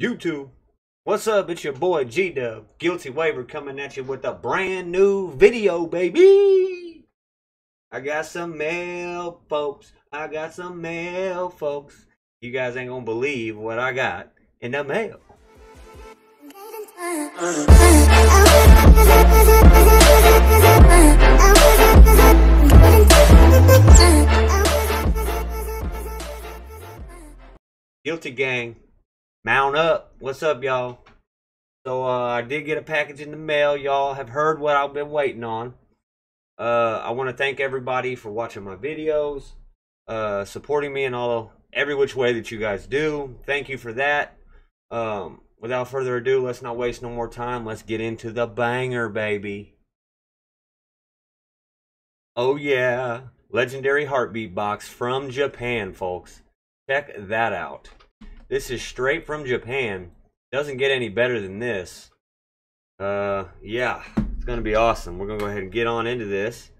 YouTube. What's up? It's your boy G Dub, Guilty Waiver, coming at you with a brand new video, baby. I got some mail, folks. I got some mail, folks. You guys ain't gonna believe what I got in the mail. Guilty Gang, mount up. What's up, y'all? So, uh, I did get a package in the mail. Y'all have heard what I've been waiting on. Uh, I want to thank everybody for watching my videos, uh, supporting me in all every which way that you guys do. Thank you for that. Um, without further ado, let's not waste no more time. Let's get into the banger, baby. Oh yeah, legendary heartbeat box from Japan, folks. Check that out. This is straight from Japan. Doesn't get any better than this. Uh, yeah, it's gonna be awesome. We're gonna go ahead and get on into this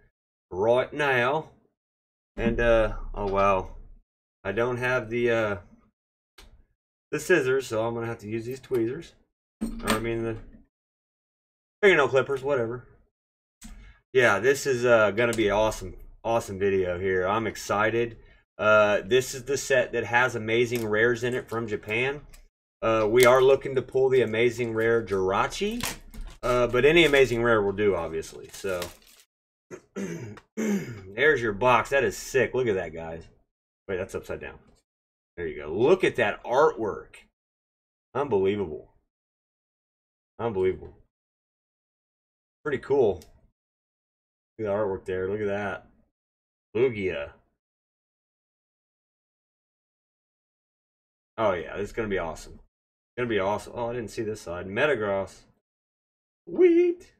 right now. And uh, oh wow, I don't have the uh the scissors, so I'm gonna have to use these tweezers. Or I mean the fingernail clippers, whatever. Yeah, this is uh gonna be awesome, awesome video here. I'm excited. Uh, this is the set that has amazing rares in it from Japan. Uh, we are looking to pull the amazing rare Jirachi, uh, but any amazing rare will do, obviously. So there's your box. That is sick. Look at that, guys. Wait, that's upside down. There you go. Look at that artwork. Unbelievable. Unbelievable. Pretty cool. Look at the artwork there. Look at that. Lugia. Oh yeah, this is gonna be awesome. Gonna be awesome. Oh, I didn't see this side. Metagross. Wheat.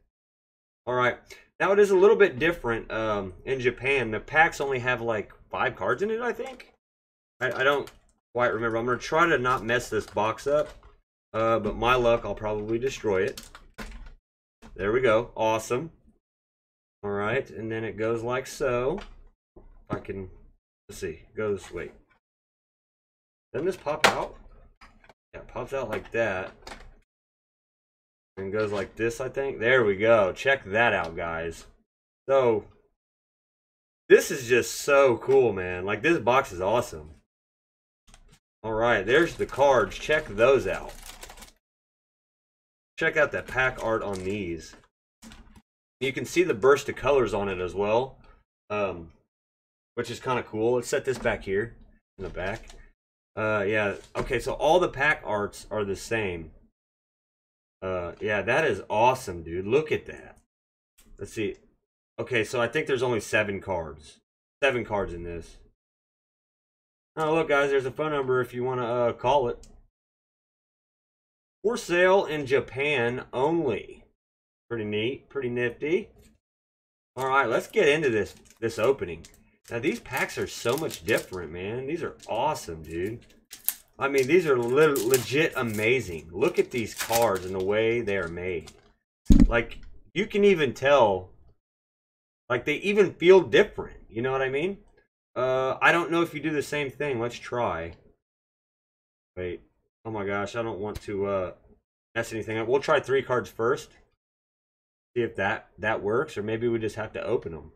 All right. Now it is a little bit different um, in Japan. The packs only have like five cards in it, I think. I, I don't quite remember. I'm gonna try to not mess this box up, uh, but my luck, I'll probably destroy it. There we go. Awesome. All right, and then it goes like so. I can, let's see. Goes wait. Doesn't this pop out? Yeah, it pops out like that. And goes like this, I think. There we go. Check that out, guys. So, this is just so cool, man. Like, this box is awesome. Alright, there's the cards. Check those out. Check out that pack art on these. You can see the burst of colors on it as well. Um, which is kind of cool. Let's set this back here in the back. Uh, yeah. Okay, so all the pack arts are the same. Uh, yeah, that is awesome, dude. Look at that. Let's see. Okay, so I think there's only seven cards. Seven cards in this. Oh, look, guys, there's a phone number if you want to uh, call it. For sale in Japan only. Pretty neat, pretty nifty. All right, let's get into this this opening. Now these packs are so much different, man. These are awesome, dude. I mean, these are le legit amazing. Look at these cards and the way they are made. Like, you can even tell, like, they even feel different. You know what I mean? Uh, I don't know if you do the same thing. Let's try. Wait. Oh my gosh, I don't want to uh, mess anything up. We'll try three cards first. See if that, that works, or maybe we just have to open them.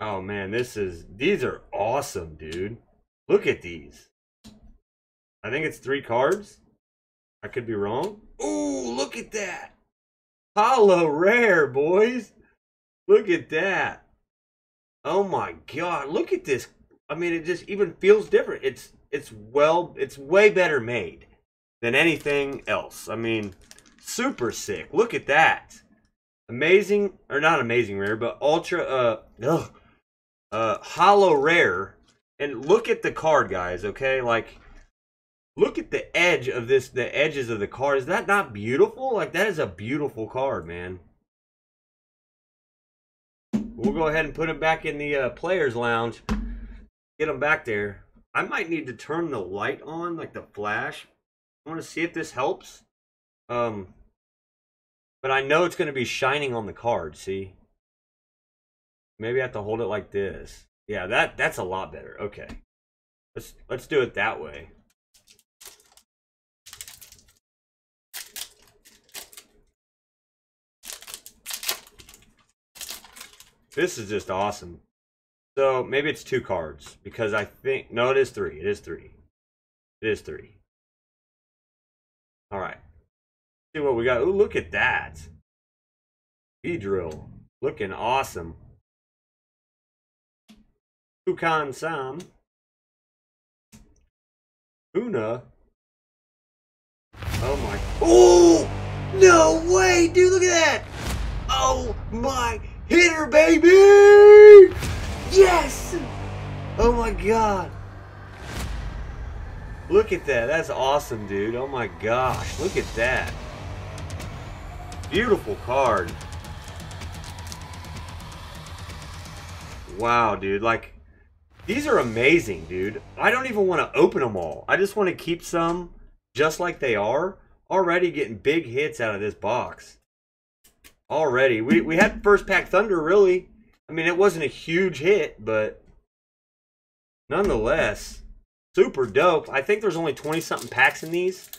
Oh man, this is these are awesome, dude. Look at these. I think it's three cards. I could be wrong. Ooh, look at that. Holo rare, boys. Look at that. Oh my god, look at this. I mean, it just even feels different. It's it's well, it's way better made than anything else. I mean, super sick. Look at that. Amazing, or not amazing rare, but ultra, uh, ugh, uh, holo rare. And look at the card, guys, okay? Like, look at the edge of this, the edges of the card. Is that not beautiful? Like, that is a beautiful card, man. We'll go ahead and put him back in the uh, player's lounge. Get him back there. I might need to turn the light on, like the flash. I want to see if this helps. Um, but I know it's going to be shining on the card, see? Maybe I have to hold it like this. Yeah, that that's a lot better. Okay. Let's let's do it that way. This is just awesome. So maybe it's two cards because I think no, it is three. It is three. It is three. All right. See what we got. Oh, look at that. E drill looking awesome. Kukan Sam. Una. Oh my. Oh! No way, dude, look at that! Oh my hitter, baby! Yes! Oh my god. Look at that. That's awesome, dude. Oh my gosh. Look at that. Beautiful card. Wow, dude. Like, these are amazing, dude. I don't even want to open them all. I just want to keep some just like they are. Already getting big hits out of this box. Already. We, we had first pack Thunder, really. I mean, it wasn't a huge hit, but nonetheless, super dope. I think there's only 20 something packs in these.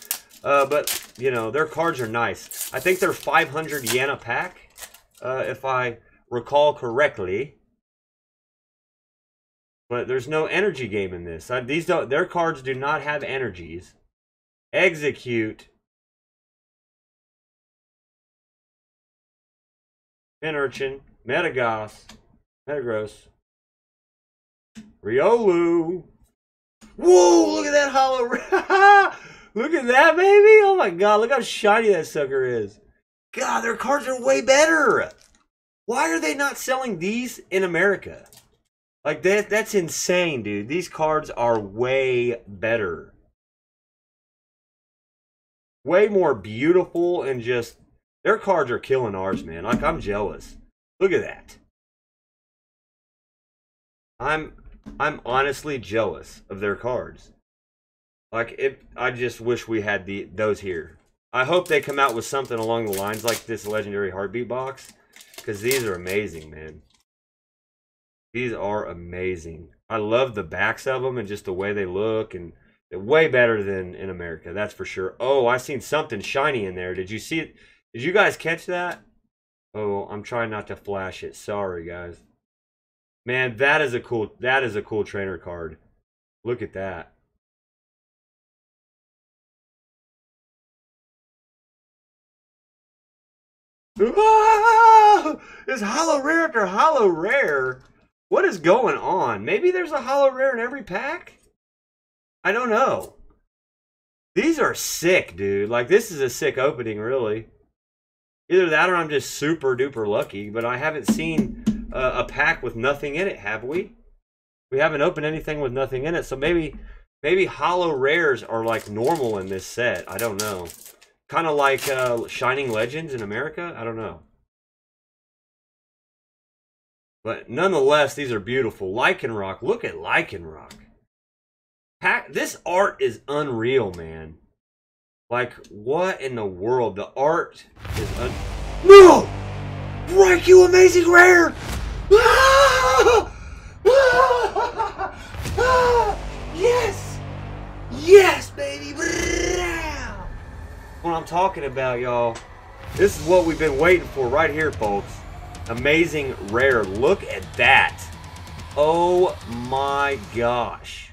Uh, but, you know, their cards are nice. I think they're 500 yen a pack, uh, if I recall correctly. But there's no energy game in this. These don't. Their cards do not have energies. Exeggcute. Pinurchin. Metagross. Metagross. Riolu. Whoa, look at that holo. look at that, baby. Oh my god, look how shiny that sucker is. God, their cards are way better. Why are they not selling these in America? Like that that's insane, dude. These cards are way better. Way more beautiful and just their cards are killing ours, man. Like I'm jealous. Look at that. I'm I'm honestly jealous of their cards. Like it I just wish we had the those here. I hope they come out with something along the lines like this legendary heartbeat box cuz these are amazing, man. These are amazing. I love the backs of them and just the way they look and they're way better than in America. That's for sure. Oh, I seen something shiny in there. Did you see it? Did you guys catch that? Oh, I'm trying not to flash it. Sorry, guys. Man, that is a cool that is a cool trainer card. Look at that. Ah! Is holo rare after holo rare? What is going on? Maybe there's a holo rare in every pack? I don't know. These are sick, dude. Like, this is a sick opening, really. Either that or I'm just super duper lucky, but I haven't seen uh, a pack with nothing in it, have we? We haven't opened anything with nothing in it, so maybe maybe holo rares are like normal in this set. I don't know. Kind of like uh, Shining Legends in America. I don't know. But nonetheless, these are beautiful. Lycanroc. Look at Lycanroc. Pack, this art is unreal, man. Like, what in the world? The art is un... No! you, Amazing Rare! Yes! Yes, baby! What I'm talking about, y'all. This is what we've been waiting for right here, folks. Amazing rare. Look at that. Oh my gosh.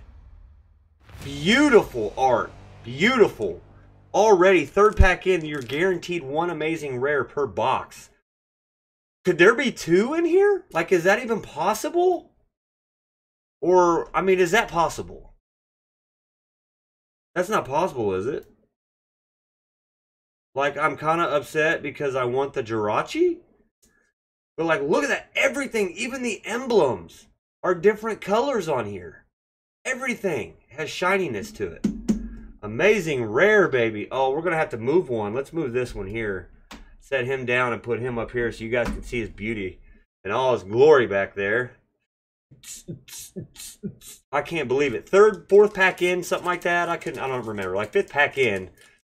Beautiful art. Beautiful. Already, third pack in, you're guaranteed one amazing rare per box. Could there be two in here? Like, is that even possible? Or, I mean, is that possible? That's not possible, is it? Like, I'm kind of upset because I want the Jirachi? But, like, look at that. Everything, even the emblems, are different colors on here. Everything has shininess to it. Amazing rare, baby. Oh, we're going to have to move one. Let's move this one here set him down and put him up here so you guys can see his beauty and all his glory back there. I can't believe it. Third, fourth pack in, something like that. I couldn't, I don't remember. Like fifth pack in,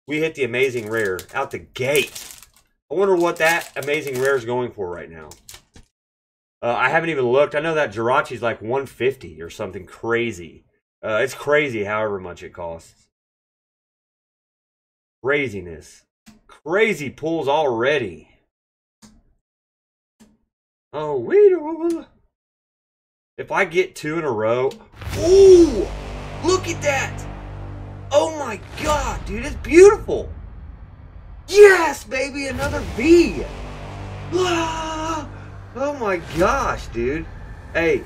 we hit the amazing rare out the gate. I wonder what that amazing rare is going for right now. Uh, I haven't even looked. I know that Jirachi's like 150 or something crazy. Uh, it's crazy however much it costs. Craziness. Crazy pulls already. Oh, Weedle. If I get two in a row. Ooh! Look at that! Oh my god, dude, it's beautiful! Yes, baby, another V! Ah! Oh my gosh, dude. Hey,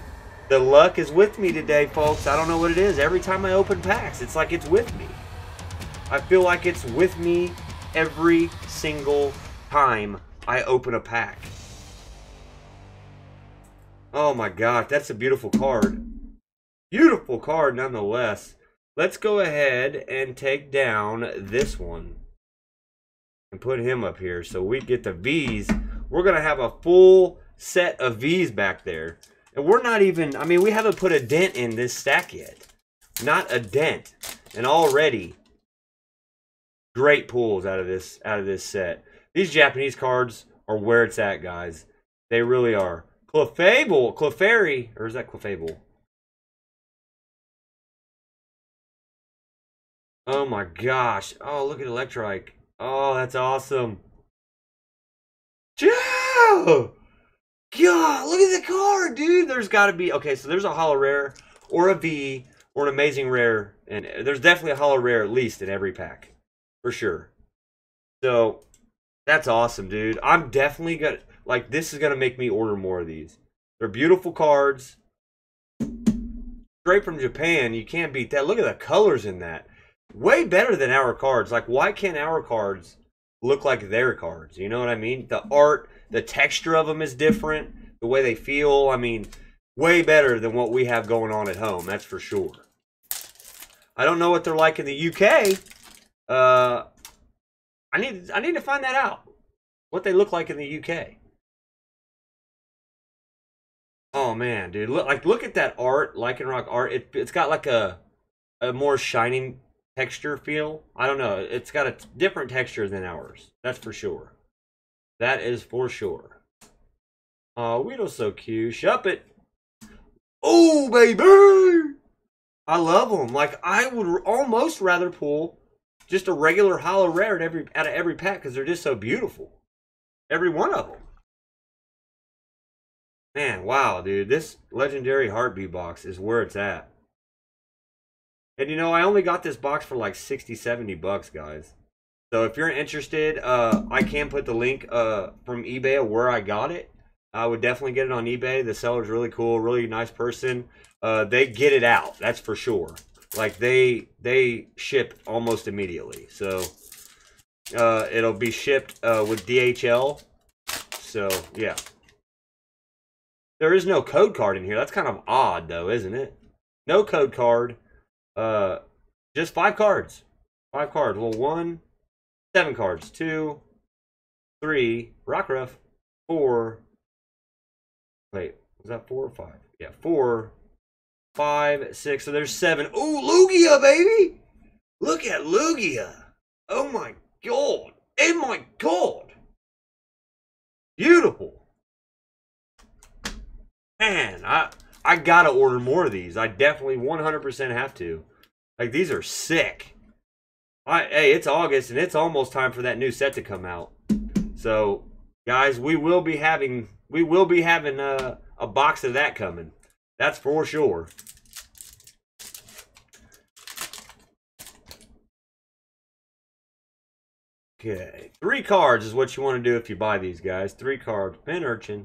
the luck is with me today, folks. I don't know what it is. Every time I open packs, it's like it's with me. I feel like it's with me every single time I open a pack. Oh my gosh, that's a beautiful card. Beautiful card nonetheless. Let's go ahead and take down this one. And put him up here so we get the V's. We're going to have a full set of V's back there. And we're not even, I mean, we haven't put a dent in this stack yet. Not a dent. And already, great pulls out of this out of this set. These Japanese cards are where it's at, guys. They really are. Clefable, Clefairy, or is that Clefable? Oh my gosh. Oh, look at Electrike. Oh, that's awesome. Joe! God, look at the card, dude. There's got to be okay. So there's a holo rare or a V or an amazing rare, and there's definitely a holo rare at least in every pack, for sure. So that's awesome, dude. I'm definitely gonna like this is gonna make me order more of these. They're beautiful cards. Straight from Japan, you can't beat that. Look at the colors in that. Way better than our cards. Like, why can't our cards look like their cards? You know what I mean? The art the texture of them is different. The way they feel, I mean, way better than what we have going on at home. That's for sure. I don't know what they're like in the UK. Uh, I need I need to find that out. What they look like in the UK. Oh man, dude! Look like look at that art, Lycanroc art. It it's got like a a more shining texture feel. I don't know. It's got a different texture than ours. That's for sure. That is for sure. Oh, Weedle's so cute. Shup it. Oh, baby! I love them. Like, I would almost rather pull just a regular holo rare every, out of every pack because they're just so beautiful. Every one of them. Man, wow, dude. This legendary heartbeat box is where it's at. And you know, I only got this box for like 60, 70 bucks, guys. So if you're interested, uh, I can put the link uh, from eBay of where I got it. I would definitely get it on eBay. The seller's really cool, really nice person. Uh, they get it out, that's for sure. Like they they ship almost immediately. So uh, it'll be shipped uh, with DHL. So yeah. There is no code card in here. That's kind of odd though, isn't it? No code card. Uh, just five cards. Five cards. Well, one, seven cards. Two, three, Rockruff, four. Wait, was that four or five? Yeah, four, five, six. So there's seven. Oh, Lugia, baby! Look at Lugia. Oh my god. Oh my god. Beautiful. Man, I I gotta order more of these. I definitely 100% have to. Like these are sick. I, hey, it's August and it's almost time for that new set to come out. So, guys, we will be having we will be having a, a box of that coming. That's for sure. Okay, three cards is what you want to do if you buy these guys. Three cards. Pinurchin.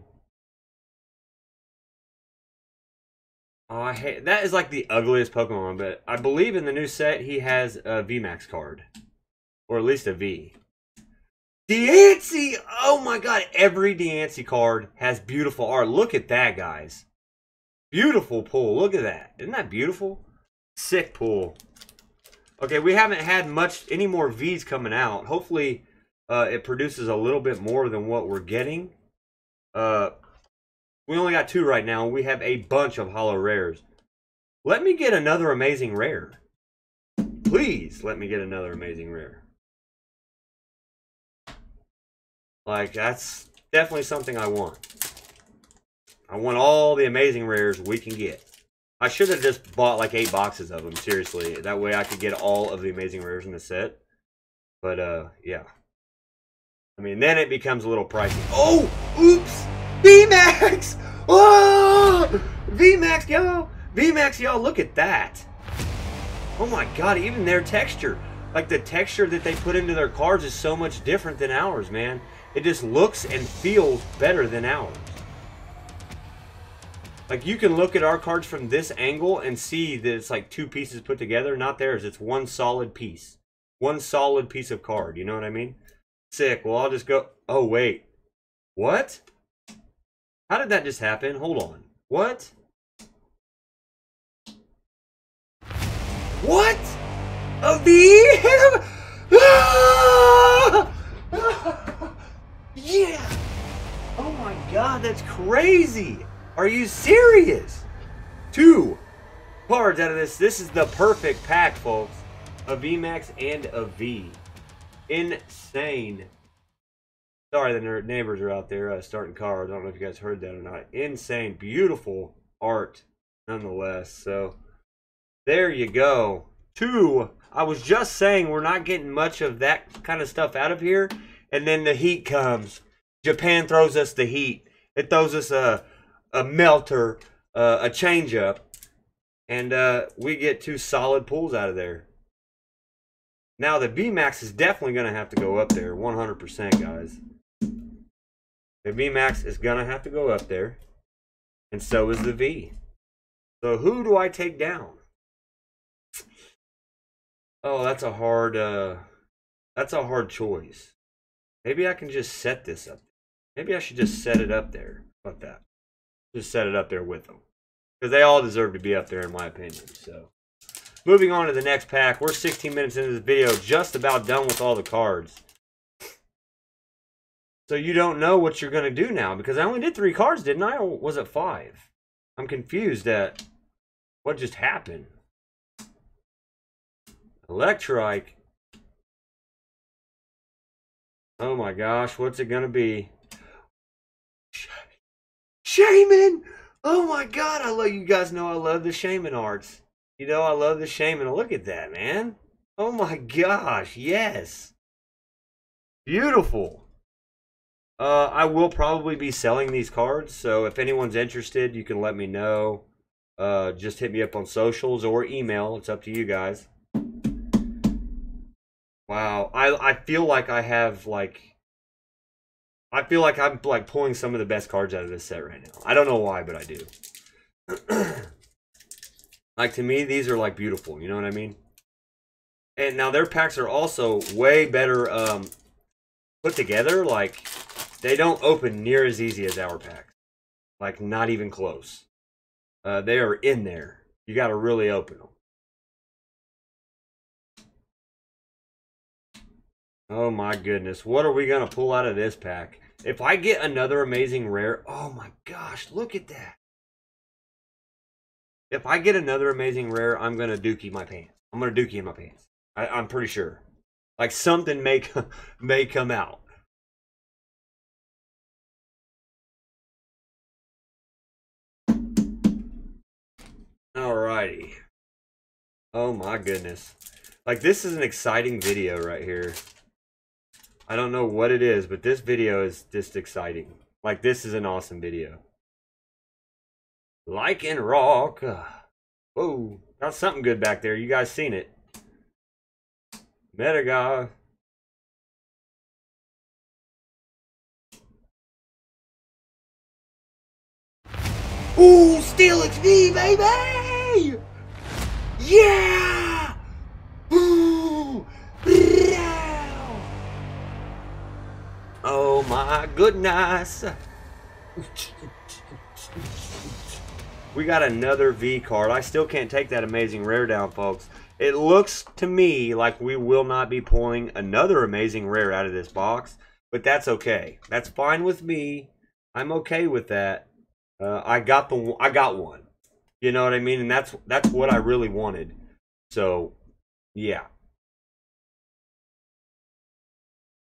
Oh, I hate that is like the ugliest Pokemon, but I believe in the new set he has a VMAX card. Or at least a V. Diancie! Oh my god, every Diancie card has beautiful art. Look at that, guys. Beautiful pull. Look at that. Isn't that beautiful? Sick pull. Okay, we haven't had much any more V's coming out. Hopefully uh, it produces a little bit more than what we're getting. Uh, we only got two right now. We have a bunch of holo rares. Let me get another amazing rare. Please let me get another amazing rare. Like, that's definitely something I want. I want all the amazing rares we can get. I should have just bought like eight boxes of them, seriously. That way I could get all of the amazing rares in the set. But, uh, yeah. I mean, then it becomes a little pricey. Oh! Oops! VMAX! Oh! VMAX, y'all! VMAX, y'all, look at that. Oh my god, even their texture. Like the texture that they put into their cards is so much different than ours, man. It just looks and feels better than ours. Like you can look at our cards from this angle and see that it's like two pieces put together. Not theirs. It's one solid piece. One solid piece of card. You know what I mean? Sick. Well, I'll just go. Oh, wait. What? How did that just happen? Hold on. What? What? A V? yeah! Oh my god, that's crazy! Are you serious? Two cards out of this. This is the perfect pack, folks. A VMAX and a V. Insane. Sorry, the neighbors are out there uh, starting cars. I don't know if you guys heard that or not. Insane. Beautiful art, nonetheless. So, there you go. Two. I was just saying we're not getting much of that kind of stuff out of here. And then the heat comes. Japan throws us the heat. It throws us a a melter, uh, a change up, and uh, we get two solid pulls out of there. Now the VMAX is definitely going to have to go up there, 100% guys. The VMAX is going to have to go up there, and so is the V. So who do I take down? Oh, that's a hard, uh, that's a hard choice. Maybe I can just set this up. Maybe I should just set it up there. About that? just set it up there with them. Because they all deserve to be up there, in my opinion. So, moving on to the next pack. We're 16 minutes into this video, just about done with all the cards. So you don't know what you're going to do now. Because I only did three cards, didn't I? Or was it five? I'm confused at what just happened. Electrike. Oh my gosh, what's it going to be? Shaymin! Oh my god, I love you guys know I love the Shaymin arts. You know I love the Shaymin. Look at that, man. Oh my gosh, yes. Beautiful. Uh, I will probably be selling these cards, so if anyone's interested, you can let me know. Uh, just hit me up on socials or email. It's up to you guys. Wow, I I feel like I have like I feel like I'm like pulling some of the best cards out of this set right now. I don't know why, but I do. like to me, these are like beautiful. You know what I mean? And now their packs are also way better um, put together. Like they don't open near as easy as our packs. Like not even close. Uh, they are in there. You got to really open them. Oh my goodness. What are we going to pull out of this pack? If I get another amazing rare, oh my gosh, look at that. If I get another amazing rare, I'm going to dookie my pants. I'm going to dookie in my pants. I, I'm pretty sure. Like something may, may come out. Alrighty. Oh my goodness. Like this is an exciting video right here. I don't know what it is, but this video is just exciting. Like, this is an awesome video. Lycanroc. Whoa, got something good back there. You guys seen it. Metaga. Ooh, Steelix V, baby! Yeah! Ooh! Oh my goodness. We got another V card. I still can't take that amazing rare down, folks. It looks to me like we will not be pulling another amazing rare out of this box, but that's okay. That's fine with me. I'm okay with that. Uh, I got the I got one. You know what I mean? And that's that's what I really wanted. So, yeah.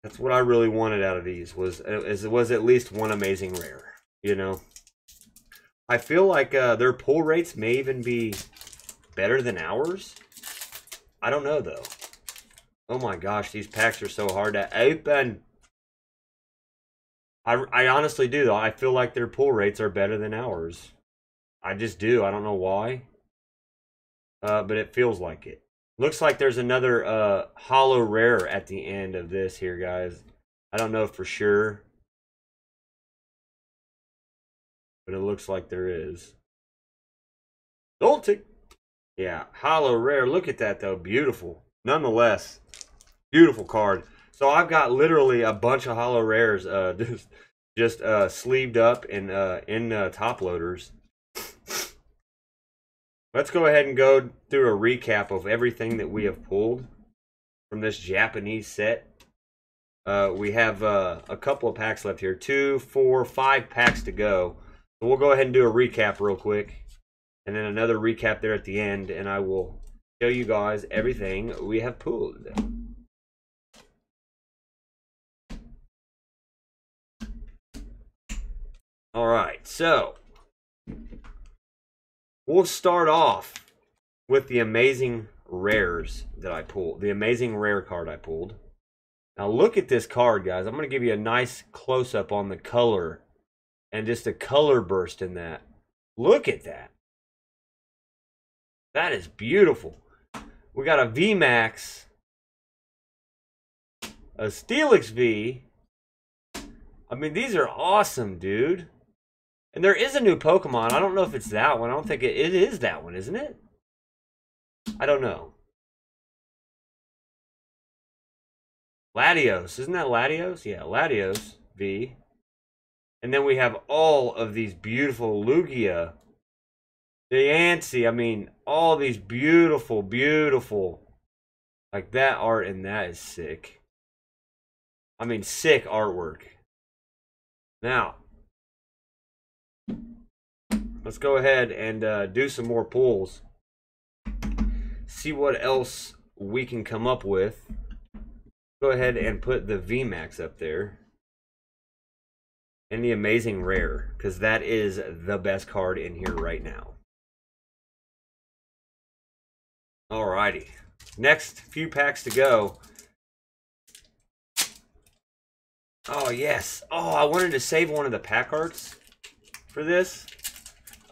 That's what I really wanted out of these was is was at least one amazing rare. You know, I feel like uh, their pull rates may even be better than ours. I don't know though. Oh my gosh, these packs are so hard to open. I, I honestly do though. I feel like their pull rates are better than ours. I just do. I don't know why. Uh, but it feels like it. Looks like there's another uh, holo rare at the end of this here, guys. I don't know for sure. But it looks like there is. Doltic. Yeah, holo rare. Look at that, though. Beautiful. Nonetheless, beautiful card. So I've got literally a bunch of holo rares uh, just, just uh, sleeved up and uh, in uh, top loaders. Let's go ahead and go through a recap of everything that we have pulled from this Japanese set. Uh, we have uh, a couple of packs left here. Two, four, five packs to go. So we'll go ahead and do a recap real quick. And then another recap there at the end. And I will show you guys everything we have pulled. All right, so we'll start off with the amazing rares that I pulled. The amazing rare card I pulled. Now look at this card, guys. I'm going to give you a nice close-up on the color and just a color burst in that. Look at that. That is beautiful. We got a VMAX, a Steelix V. I mean, these are awesome, dude. And there is a new Pokemon. I don't know if it's that one. I don't think it, it is that one, isn't it? I don't know. Latios. Isn't that Latios? Yeah, Latios V. And then we have all of these beautiful Lugia. Diancie. I mean, all these beautiful, beautiful. Like that art and that is sick. I mean, sick artwork. Now, let's go ahead and uh, do some more pulls. See what else we can come up with. Go ahead and put the VMAX up there. And the Amazing Rare, because that is the best card in here right now. Alrighty. Next few packs to go. Oh, yes. Oh, I wanted to save one of the pack arts for this.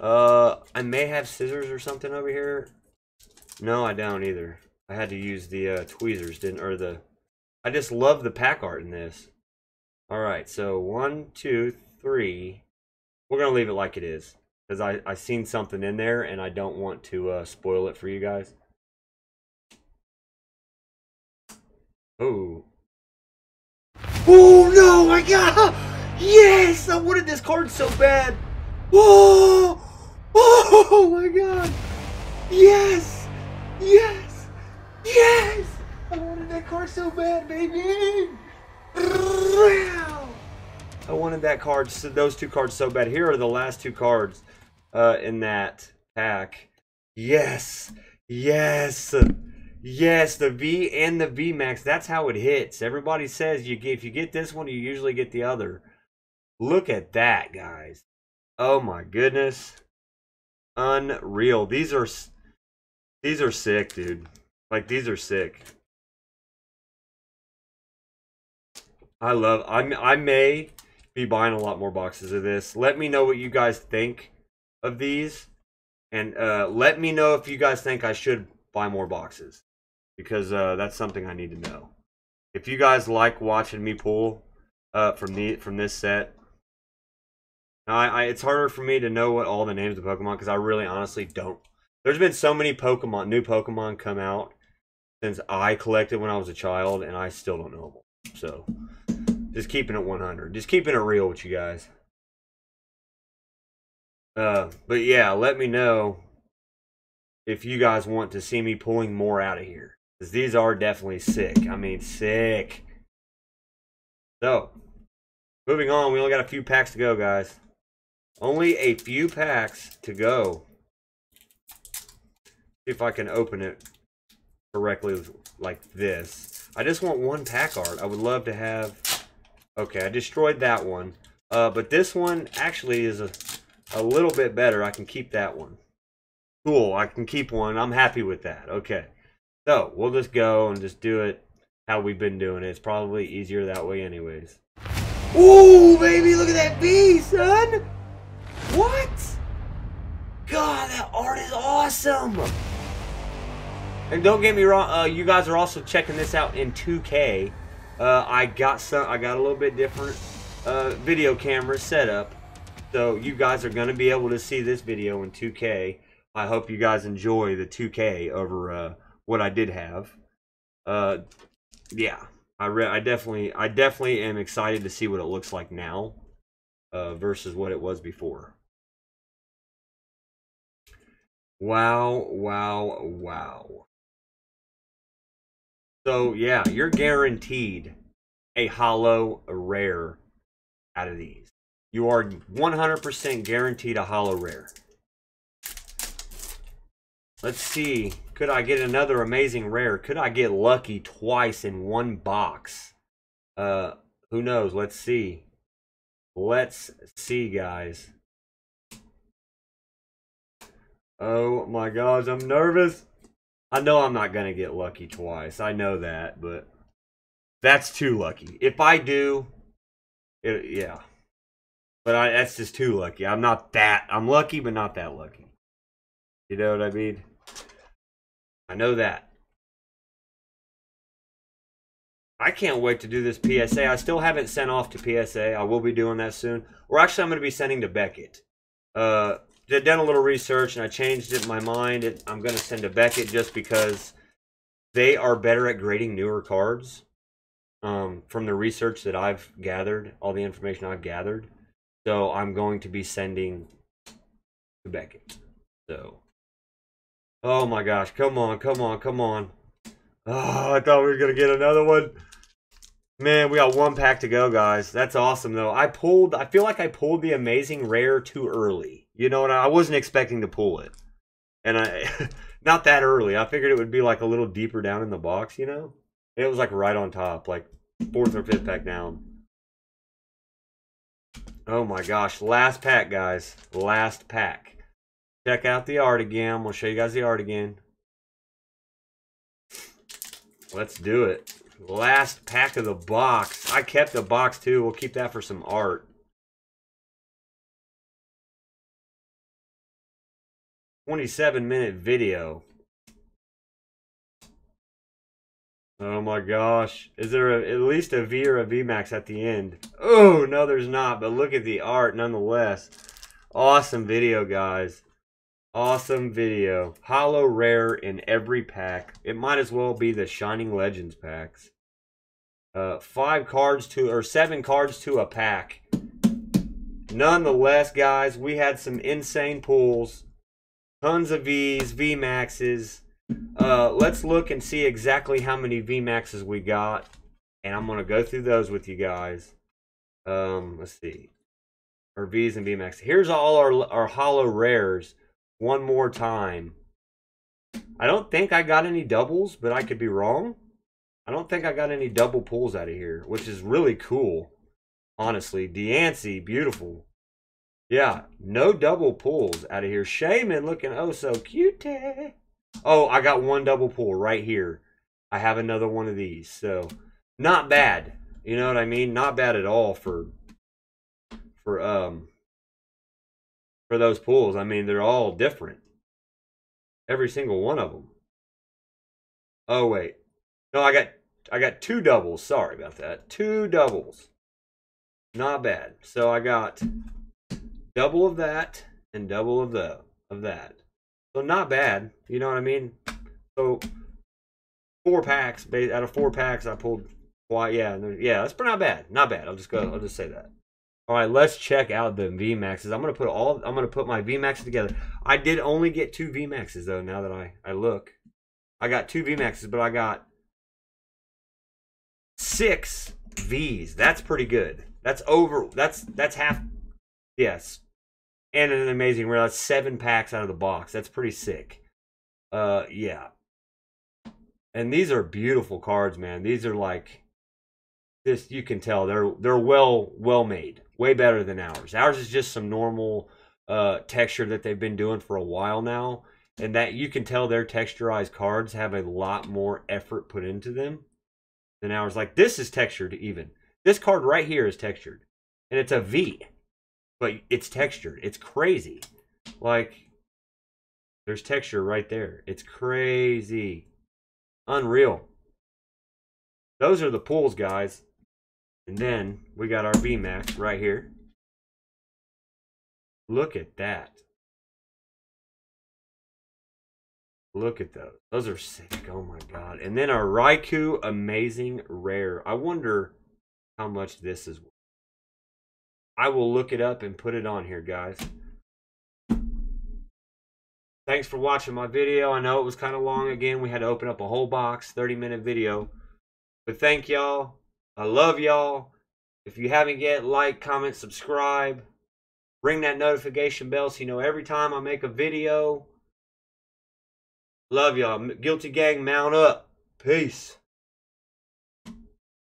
Uh, I may have scissors or something over here. No, I don't either. I had to use the uh, tweezers, didn't or the. I just love the pack art in this. All right, so one, two, three. We're gonna leave it like it is because I I seen something in there and I don't want to uh, spoil it for you guys. Oh. Oh no! My God! Yes! I wanted this card so bad. Whoa! Oh my god! Yes! Yes! Yes! I wanted that card so bad, baby! I wanted that card, those two cards so bad. Here are the last two cards uh, in that pack. Yes! Yes! Yes, the V and the V Max. That's how it hits. Everybody says you if you get this one, you usually get the other. Look at that, guys. Oh my goodness. Unreal. These are these are sick, dude. Like these are sick. I love I I may be buying a lot more boxes of this. Let me know what you guys think of these and uh, let me know if you guys think I should buy more boxes because uh, that's something I need to know. If you guys like watching me pull uh, from the from this set, I, I, it's harder for me to know what all the names of Pokemon because I really honestly don't. There's been so many Pokemon, new Pokemon come out since I collected when I was a child, and I still don't know them. So, just keeping it 100, just keeping it real with you guys. Uh, but yeah, let me know if you guys want to see me pulling more out of here. Because these are definitely sick. I mean, sick. So, moving on. We only got a few packs to go, guys. Only a few packs to go. See if I can open it correctly like this. I just want one pack art. I would love to have... Okay, I destroyed that one. Uh, but this one actually is a, a little bit better. I can keep that one. Cool, I can keep one. I'm happy with that. Okay. So, we'll just go and just do it how we've been doing it. It's probably easier that way anyways. Ooh, baby, look at that bee, son. What? God, that art is awesome. And don't get me wrong, uh, you guys are also checking this out in 2K. Uh, I got some, I got a little bit different uh, video camera setup, so you guys are gonna be able to see this video in 2K. I hope you guys enjoy the 2K over uh, what I did have. Uh, yeah, I I definitely, I definitely am excited to see what it looks like now uh, versus what it was before. Wow, wow, wow. So yeah, you're guaranteed a holo rare out of these. You are 100% guaranteed a holo rare. Let's see. Could I get another amazing rare? Could I get lucky twice in one box? Uh, who knows? Let's see. Let's see, guys. Oh my gosh, I'm nervous. I know I'm not going to get lucky twice. I know that, but that's too lucky. If I do, it, yeah. But I, that's just too lucky. I'm not that. I'm lucky, but not that lucky. You know what I mean? I know that. I can't wait to do this PSA. I still haven't sent off to PSA. I will be doing that soon. Or actually, I'm going to be sending to Beckett. Uh, did done a little research and I changed it in my mind. It, I'm going to send to Beckett just because they are better at grading newer cards. Um, from the research that I've gathered, all the information I've gathered. So I'm going to be sending to Beckett. So, oh my gosh, come on, come on, come on. Oh, I thought we were going to get another one. Man, we got one pack to go, guys. That's awesome, though. I pulled, I feel like I pulled the amazing rare too early. You know, and I wasn't expecting to pull it. And I, not that early. I figured it would be like a little deeper down in the box, you know? And it was like right on top, like fourth or fifth pack down. Oh my gosh. Last pack, guys. Last pack. Check out the art again. To show you guys the art again. Let's do it. Last pack of the box. I kept the box too. We'll keep that for some art. 27 minute video. Oh my gosh. Is there a, at least a V or a VMAX at the end? Oh, no there's not, but look at the art nonetheless. Awesome video, guys. Awesome video. Holo rare in every pack. It might as well be the Shining Legends packs. Uh, five cards to, or seven cards to a pack. Nonetheless, guys, we had some insane pulls. Tons of V's, VMAXs. Uh, let's look and see exactly how many V maxes we got. And I'm going to go through those with you guys. Um, let's see. Our V's and VMAX. Here's all our, our holo rares one more time. I don't think I got any doubles, but I could be wrong. I don't think I got any double pulls out of here, which is really cool. Honestly, Diancie, beautiful. Yeah, no double pulls out of here. Shaymin looking oh so cute. Oh, I got one double pull right here. I have another one of these. So, not bad. You know what I mean? Not bad at all for for um for those pulls. I mean, they're all different. Every single one of them. Oh wait. No, I got I got two doubles. Sorry about that. Two doubles. Not bad. So I got double of that and double of the of that. So not bad. You know what I mean? So four packs out of four packs I pulled why yeah yeah that's not bad not bad I'll just go I'll just say that all right let's check out the VMAXs I'm gonna put all I'm gonna put my VMAXs together I did only get two VMAXs though now that I I look I got two VMAXs but I got six V's that's pretty good that's over that's that's half Yes. And an amazing rare. That's seven packs out of the box. That's pretty sick. Uh, yeah. And these are beautiful cards, man. These are like this. You can tell they're they're well well made. Way better than ours. Ours is just some normal uh texture that they've been doing for a while now, and that you can tell their texturized cards have a lot more effort put into them than ours. Like this is textured even. This card right here is textured. And it's a V. But it's textured. It's crazy. Like, there's texture right there. It's crazy. Unreal. Those are the pulls, guys. And then we got our VMAX right here. Look at that. Look at those. Those are sick. Oh my god. And then our Raikou Amazing Rare. I wonder how much this is worth. I will look it up and put it on here, guys. Thanks for watching my video. I know it was kind of long again. We had to open up a whole box, 30 minute video. But thank y'all. I love y'all. If you haven't yet, like, comment, subscribe. Ring that notification bell so you know every time I make a video. Love y'all. Guilty Gang, mount up. Peace.